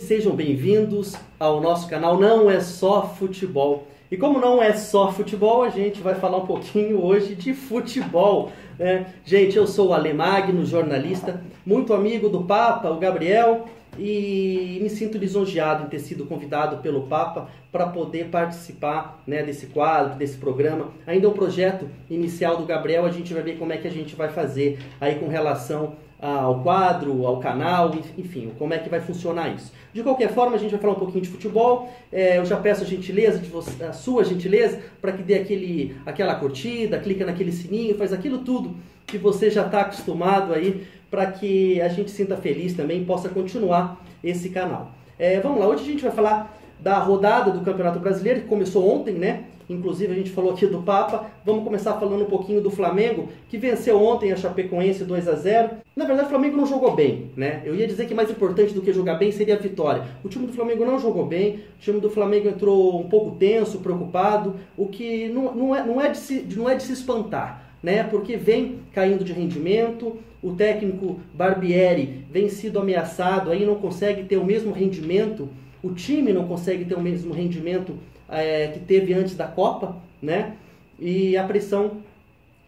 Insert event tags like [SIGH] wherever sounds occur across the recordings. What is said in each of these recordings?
Sejam bem-vindos ao nosso canal Não é só futebol. E como não é só futebol, a gente vai falar um pouquinho hoje de futebol. Né? Gente, eu sou o Ale Magno, jornalista, muito amigo do Papa, o Gabriel, e me sinto lisonjeado em ter sido convidado pelo Papa para poder participar né, desse quadro, desse programa. Ainda é um projeto inicial do Gabriel, a gente vai ver como é que a gente vai fazer aí com relação ao quadro, ao canal, enfim, como é que vai funcionar isso. De qualquer forma, a gente vai falar um pouquinho de futebol. É, eu já peço a gentileza, de você, a sua gentileza, para que dê aquele, aquela curtida, clica naquele sininho, faz aquilo tudo que você já está acostumado aí, para que a gente sinta feliz também e possa continuar esse canal. É, vamos lá, hoje a gente vai falar da rodada do Campeonato Brasileiro, que começou ontem, né? Inclusive a gente falou aqui do Papa. Vamos começar falando um pouquinho do Flamengo, que venceu ontem a Chapecoense 2 a 0. Na verdade, o Flamengo não jogou bem, né? Eu ia dizer que mais importante do que jogar bem seria a vitória. O time do Flamengo não jogou bem, o time do Flamengo entrou um pouco tenso, preocupado, o que não, não, é, não, é, de se, não é de se espantar. Né, porque vem caindo de rendimento, o técnico Barbieri vem sido ameaçado, aí não consegue ter o mesmo rendimento, o time não consegue ter o mesmo rendimento é, que teve antes da Copa, né? E a pressão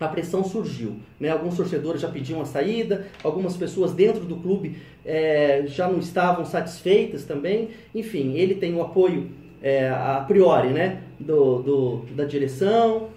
a pressão surgiu. Né? Alguns torcedores já pediam a saída, algumas pessoas dentro do clube é, já não estavam satisfeitas também. Enfim, ele tem o apoio é, a priori né? do, do, da direção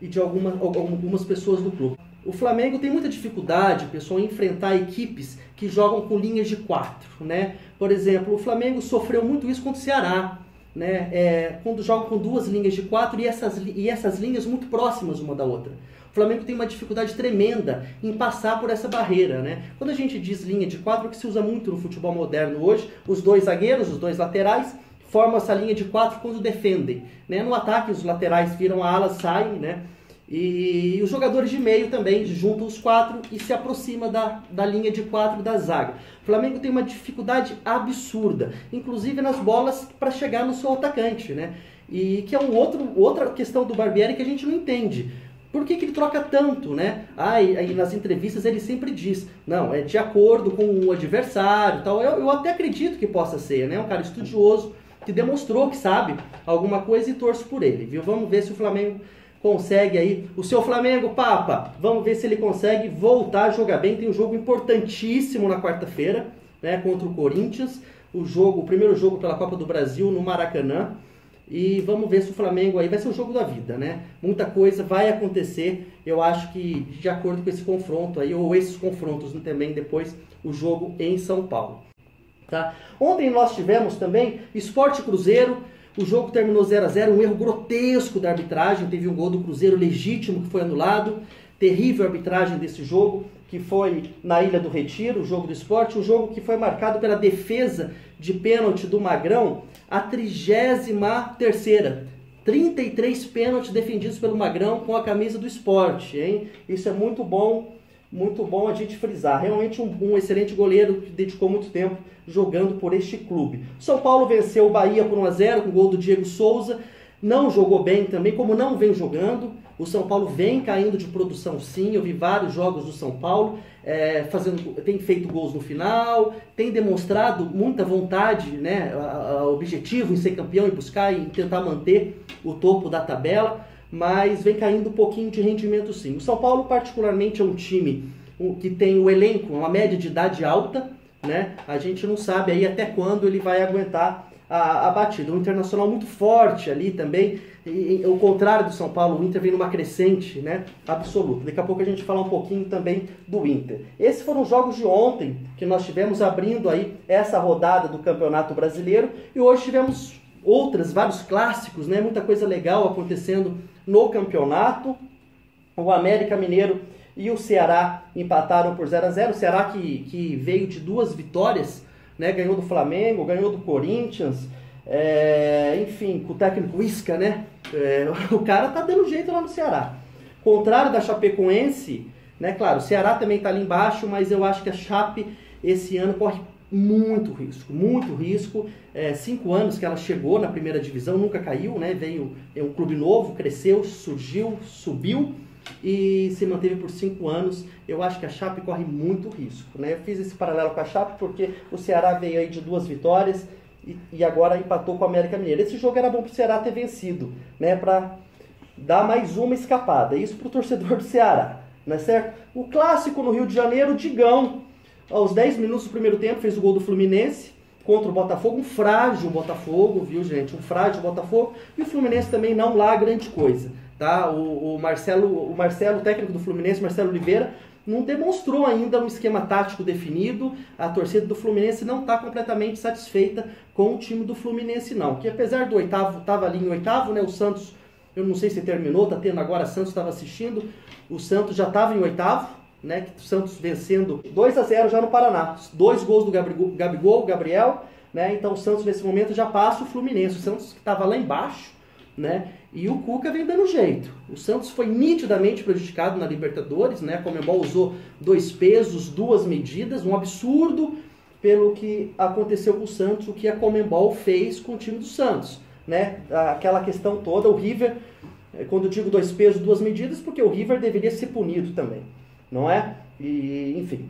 e de alguma, algumas pessoas do clube. O Flamengo tem muita dificuldade, pessoal, em enfrentar equipes que jogam com linhas de quatro. Né? Por exemplo, o Flamengo sofreu muito isso contra o Ceará né, é, quando joga com duas linhas de quatro e essas, e essas linhas muito próximas uma da outra. O Flamengo tem uma dificuldade tremenda em passar por essa barreira. Né? Quando a gente diz linha de quatro, que se usa muito no futebol moderno hoje, os dois zagueiros, os dois laterais, formam essa linha de quatro quando defendem. Né? No ataque, os laterais viram a ala, saem, né? E os jogadores de meio também juntam os quatro e se aproxima da, da linha de quatro da zaga. O Flamengo tem uma dificuldade absurda, inclusive nas bolas para chegar no seu atacante, né? E que é um outro, outra questão do Barbieri que a gente não entende. Por que, que ele troca tanto, né? Ah, nas entrevistas ele sempre diz, não, é de acordo com o adversário tal. Eu, eu até acredito que possa ser, né? Um cara estudioso que demonstrou que sabe alguma coisa e torço por ele, viu? Vamos ver se o Flamengo consegue aí. O seu Flamengo, Papa, vamos ver se ele consegue voltar a jogar bem. Tem um jogo importantíssimo na quarta-feira, né, contra o Corinthians. O jogo, o primeiro jogo pela Copa do Brasil no Maracanã. E vamos ver se o Flamengo aí vai ser o jogo da vida, né? Muita coisa vai acontecer, eu acho que de acordo com esse confronto aí, ou esses confrontos também depois, o jogo em São Paulo. Tá? Ontem nós tivemos também Esporte Cruzeiro, o jogo terminou 0 a 0 um erro grotesco da arbitragem. Teve um gol do Cruzeiro legítimo que foi anulado. Terrível arbitragem desse jogo, que foi na Ilha do Retiro, o jogo do esporte. Um jogo que foi marcado pela defesa de pênalti do Magrão, a 33 33 pênaltis defendidos pelo Magrão com a camisa do esporte, hein? Isso é muito bom muito bom a gente frisar. Realmente um, um, excelente goleiro que dedicou muito tempo jogando por este clube. São Paulo venceu o Bahia por 1 a 0 com o gol do Diego Souza. Não jogou bem também, como não vem jogando. O São Paulo vem caindo de produção sim. Eu vi vários jogos do São Paulo, é, fazendo, tem feito gols no final, tem demonstrado muita vontade, né, a, a objetivo em ser campeão e buscar e tentar manter o topo da tabela mas vem caindo um pouquinho de rendimento sim. O São Paulo, particularmente, é um time que tem o elenco, uma média de idade alta, né? A gente não sabe aí até quando ele vai aguentar a, a batida. Um internacional muito forte ali também, e, e, o contrário do São Paulo, o Inter vem numa crescente, né? Absoluta. Daqui a pouco a gente fala um pouquinho também do Inter. Esses foram os jogos de ontem que nós tivemos abrindo aí essa rodada do Campeonato Brasileiro e hoje tivemos outras, vários clássicos, né? Muita coisa legal acontecendo no campeonato. O América Mineiro e o Ceará empataram por 0 a 0 O Ceará que, que veio de duas vitórias, né? ganhou do Flamengo, ganhou do Corinthians, é, enfim, com o técnico Isca, né? É, [LAUGHS] o cara tá dando jeito lá no Ceará. Contrário da Chapecoense, né? Claro, o Ceará também tá ali embaixo, mas eu acho que a Chape esse ano corre muito risco, muito risco. É, cinco anos que ela chegou na primeira divisão, nunca caiu, né? Veio é um clube novo, cresceu, surgiu, subiu e se manteve por cinco anos. Eu acho que a Chape corre muito risco. Né? Eu fiz esse paralelo com a Chape porque o Ceará veio aí de duas vitórias e, e agora empatou com o América Mineiro. Esse jogo era bom para o Ceará ter vencido, né? para dar mais uma escapada. Isso para o torcedor do Ceará, não é certo? O clássico no Rio de Janeiro, Digão, aos 10 minutos do primeiro tempo, fez o gol do Fluminense contra o Botafogo, um frágil Botafogo, viu gente? Um frágil Botafogo. E o Fluminense também não lá grande coisa. Tá? O, o, Marcelo, o Marcelo, técnico do Fluminense, Marcelo Oliveira, não demonstrou ainda um esquema tático definido. A torcida do Fluminense não está completamente satisfeita com o time do Fluminense, não. Que apesar do oitavo, estava ali em oitavo, né? O Santos, eu não sei se terminou, está tendo agora, Santos estava assistindo. O Santos já estava em oitavo, né? O Santos vencendo 2 a 0 já no Paraná. Dois gols do Gabigol, Gabigol Gabriel, né? Então o Santos nesse momento já passa o Fluminense. O Santos que estava lá embaixo né? E o Cuca vem dando jeito. O Santos foi nitidamente prejudicado na Libertadores, né? A Comembol usou dois pesos, duas medidas, um absurdo pelo que aconteceu com o Santos, o que a Comembol fez com o time do Santos, né? Aquela questão toda, o River, eh, quando eu digo dois pesos, duas medidas, porque o River deveria ser punido também, não é? E, enfim.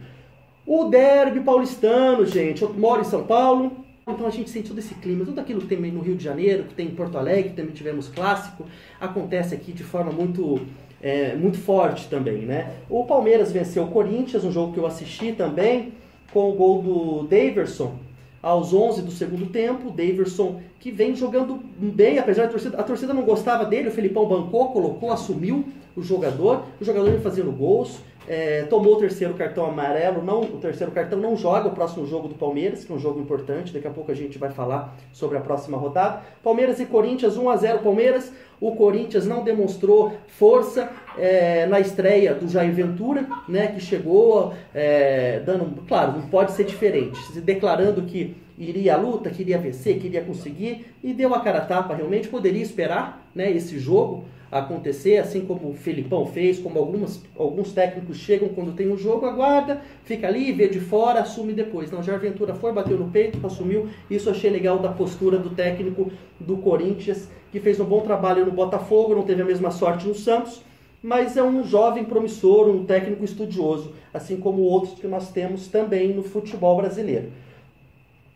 O derby paulistano, gente, eu moro em São Paulo, então a gente sente todo esse clima, tudo aquilo que tem no Rio de Janeiro, que tem em Porto Alegre, que também tivemos clássico, acontece aqui de forma muito, é, muito forte também, né? O Palmeiras venceu o Corinthians, um jogo que eu assisti também, com o gol do Daverson, aos 11 do segundo tempo. Daverson que vem jogando bem, apesar da torcida, a torcida não gostava dele, o Felipão bancou, colocou, assumiu o jogador, o jogador vem fazendo gols, é, tomou o terceiro cartão amarelo, não, o terceiro cartão não joga o próximo jogo do Palmeiras, que é um jogo importante, daqui a pouco a gente vai falar sobre a próxima rodada. Palmeiras e Corinthians, 1 a 0 Palmeiras. O Corinthians não demonstrou força é, na estreia do Jair Ventura, né, que chegou é, dando, claro, não pode ser diferente, declarando que iria à luta, queria vencer, queria conseguir e deu a cara a tapa, realmente poderia esperar, né, esse jogo acontecer, assim como o Felipão fez, como algumas, alguns técnicos chegam quando tem um jogo, aguarda, fica ali, vê de fora, assume depois. Não, Jair Ventura foi, bateu no peito, assumiu. Isso achei legal da postura do técnico do Corinthians, que fez um bom trabalho no Botafogo, não teve a mesma sorte no Santos, mas é um jovem promissor, um técnico estudioso, assim como outros que nós temos também no futebol brasileiro.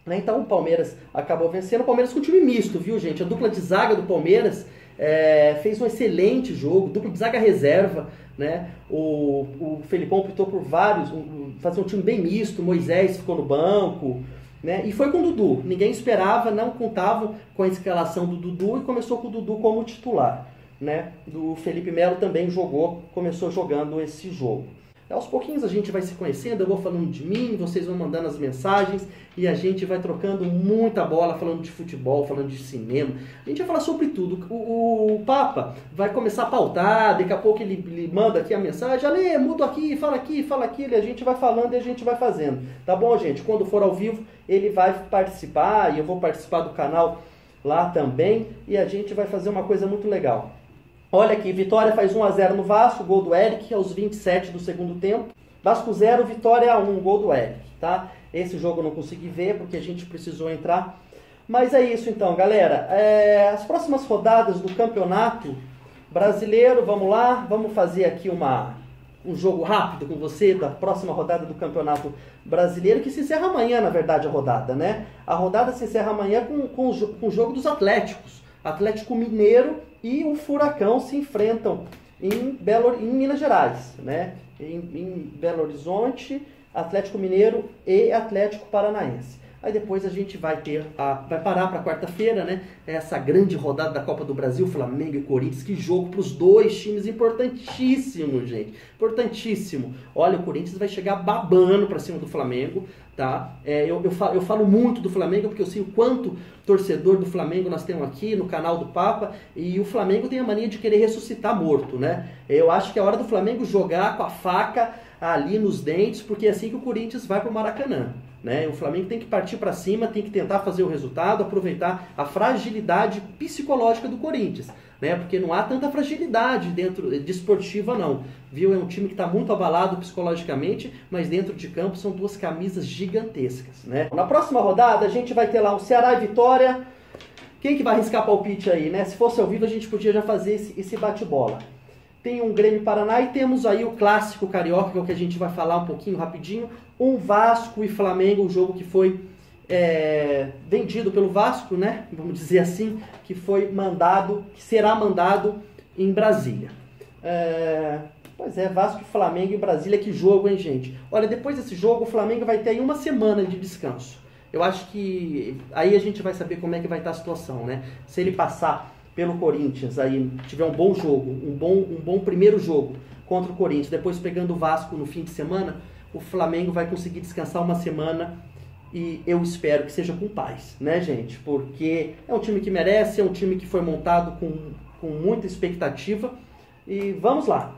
Né, então o Palmeiras acabou vencendo, o Palmeiras com time misto, viu gente? A dupla de zaga do Palmeiras é, fez um excelente jogo, duplo de zaga reserva, né? O, o Felipão optou por vários, um, fazer um time bem misto, Moisés ficou no banco, né? E foi com o Dudu. Ninguém esperava, não contava com a escalação do Dudu e começou com o Dudu como titular, né? Do Felipe Melo também jogou, começou jogando esse jogo. Aos pouquinhos a gente vai se conhecendo, eu vou falando de mim, vocês vão mandando as mensagens e a gente vai trocando muita bola, falando de futebol, falando de cinema. A gente vai falar sobre tudo. O, o Papa vai começar a pautar, daqui a pouco ele, ele manda aqui a mensagem, Ale, muda aqui, fala aqui, fala aqui, a gente vai falando e a gente vai fazendo. Tá bom, gente? Quando for ao vivo, ele vai participar e eu vou participar do canal lá também e a gente vai fazer uma coisa muito legal. Olha aqui, Vitória faz 1 a 0 no Vasco, gol do Eric aos 27 do segundo tempo. Vasco 0, Vitória 1, gol do Eric, tá? Esse jogo eu não consegui ver porque a gente precisou entrar. Mas é isso então, galera. É, as próximas rodadas do campeonato brasileiro, vamos lá, vamos fazer aqui uma, um jogo rápido com você da próxima rodada do campeonato brasileiro, que se encerra amanhã, na verdade, a rodada, né? A rodada se encerra amanhã com, com, com o jogo dos Atléticos. Atlético Mineiro e o Furacão se enfrentam em, Belo, em Minas Gerais, né? Em, em Belo Horizonte, Atlético Mineiro e Atlético Paranaense. Aí depois a gente vai ter a, vai parar para quarta-feira, né? Essa grande rodada da Copa do Brasil, Flamengo e Corinthians, que jogo para os dois times importantíssimo, gente, importantíssimo. Olha, o Corinthians vai chegar babando para cima do Flamengo, tá? É, eu, eu, falo, eu falo muito do Flamengo porque eu sei o quanto torcedor do Flamengo nós temos aqui no canal do Papa e o Flamengo tem a mania de querer ressuscitar morto, né? Eu acho que é hora do Flamengo jogar com a faca ali nos dentes, porque é assim que o Corinthians vai para o Maracanã. Né? O Flamengo tem que partir para cima, tem que tentar fazer o resultado, aproveitar a fragilidade psicológica do Corinthians, né? Porque não há tanta fragilidade dentro desportiva de não, viu? É um time que está muito abalado psicologicamente, mas dentro de campo são duas camisas gigantescas, né? Na próxima rodada a gente vai ter lá o Ceará e Vitória. Quem que vai arriscar palpite aí, né? Se fosse ao vivo a gente podia já fazer esse, esse bate-bola. Tem um Grêmio Paraná e temos aí o clássico carioca, que é o que a gente vai falar um pouquinho rapidinho. Um Vasco e Flamengo, um jogo que foi é, vendido pelo Vasco, né? Vamos dizer assim, que foi mandado, que será mandado em Brasília. É, pois é, Vasco e Flamengo em Brasília, que jogo, hein, gente? Olha, depois desse jogo, o Flamengo vai ter aí uma semana de descanso. Eu acho que aí a gente vai saber como é que vai estar a situação, né? Se ele passar pelo Corinthians, aí tiver um bom jogo, um bom, um bom primeiro jogo contra o Corinthians, depois pegando o Vasco no fim de semana, o Flamengo vai conseguir descansar uma semana e eu espero que seja com paz, né, gente? Porque é um time que merece, é um time que foi montado com, com muita expectativa e vamos lá.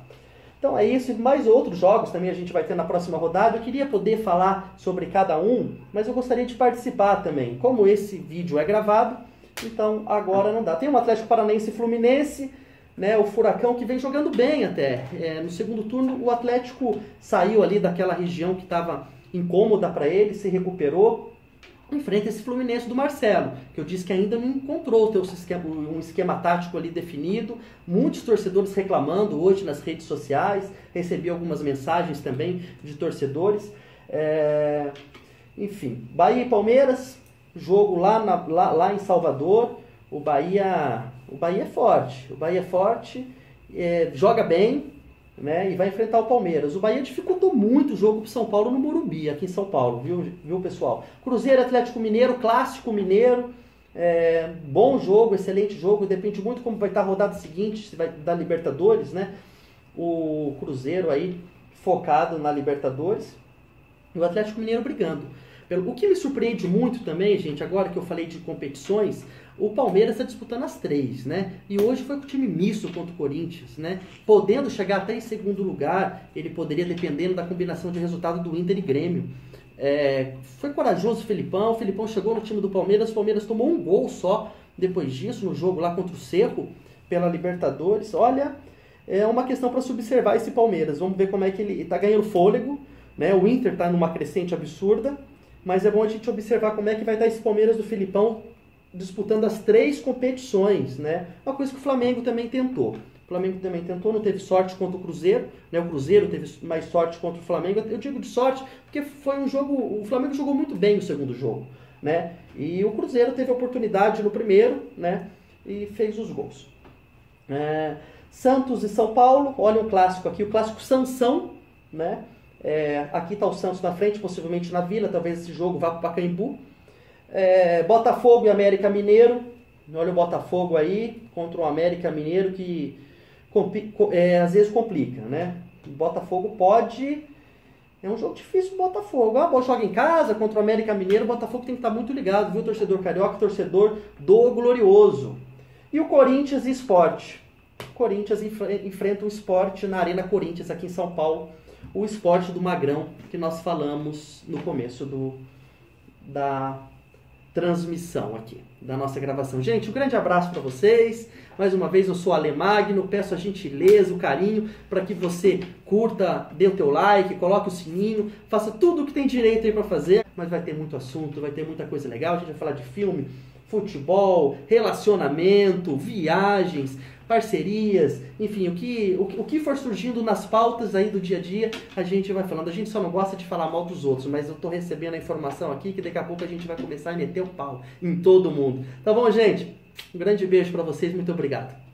Então é isso, mais outros jogos também a gente vai ter na próxima rodada. Eu queria poder falar sobre cada um, mas eu gostaria de participar também. Como esse vídeo é gravado, então agora não dá. Tem o Atlético Paranaense e Fluminense, né, o Furacão que vem jogando bem até. É, no segundo turno o Atlético saiu ali daquela região que estava incômoda para ele, se recuperou. Enfrenta esse Fluminense do Marcelo, que eu disse que ainda não encontrou esquema, um esquema tático ali definido. Muitos torcedores reclamando hoje nas redes sociais. Recebi algumas mensagens também de torcedores. É... Enfim, Bahia e Palmeiras, jogo lá, na, lá, lá em Salvador. O Bahia, o Bahia é forte. O Bahia é forte, é, joga bem, né? E vai enfrentar o Palmeiras. O Bahia dificultou muito o jogo para São Paulo no Morumbi, aqui em São Paulo, viu, viu pessoal? Cruzeiro Atlético Mineiro, clássico mineiro. É, bom jogo, excelente jogo. Depende muito como vai estar a rodada seguinte, se vai da Libertadores, né? O Cruzeiro aí focado na Libertadores. E o Atlético Mineiro brigando. O que me surpreende muito também, gente, agora que eu falei de competições, o Palmeiras está disputando as três, né? E hoje foi com o time misto contra o Corinthians, né? Podendo chegar até em segundo lugar, ele poderia, dependendo da combinação de resultado do Inter e Grêmio. É, foi corajoso o Filipão, o Filipão chegou no time do Palmeiras, o Palmeiras tomou um gol só depois disso, no jogo lá contra o Cerro, pela Libertadores. Olha, é uma questão para se observar esse Palmeiras. Vamos ver como é que ele está ganhando fôlego, né? O Inter está numa crescente absurda, mas é bom a gente observar como é que vai estar esse Palmeiras do Filipão disputando as três competições, né? Uma coisa que o Flamengo também tentou. O Flamengo também tentou, não teve sorte contra o Cruzeiro, né? O Cruzeiro teve mais sorte contra o Flamengo. Eu digo de sorte porque foi um jogo, o Flamengo jogou muito bem no segundo jogo, né? E o Cruzeiro teve oportunidade no primeiro, né? E fez os gols. É, Santos e São Paulo, olha o clássico aqui, o clássico Sansão, né? É, aqui está o Santos na frente, possivelmente na Vila, talvez esse jogo vá para Pacaembu. É, Botafogo e América Mineiro. Olha o Botafogo aí contra o América Mineiro que é, às vezes complica, né? O Botafogo pode. É um jogo difícil o Botafogo. Ah, joga em casa contra o América Mineiro. O Botafogo tem que estar muito ligado, viu? Torcedor carioca, torcedor do Glorioso. E o Corinthians e Esporte. Corinthians enfrenta o esporte na Arena Corinthians aqui em São Paulo. O esporte do Magrão que nós falamos no começo do, da transmissão aqui da nossa gravação. Gente, um grande abraço para vocês. Mais uma vez, eu sou Alemagno, peço a gentileza, o carinho para que você curta, dê o teu like, coloque o sininho, faça tudo o que tem direito aí para fazer. Mas vai ter muito assunto, vai ter muita coisa legal. A gente vai falar de filme, futebol, relacionamento, viagens, parcerias, enfim, o que, o, o que for surgindo nas pautas aí do dia a dia, a gente vai falando. A gente só não gosta de falar mal dos outros, mas eu estou recebendo a informação aqui que daqui a pouco a gente vai começar a meter o pau em todo mundo. Tá bom, gente? Um grande beijo para vocês, muito obrigado.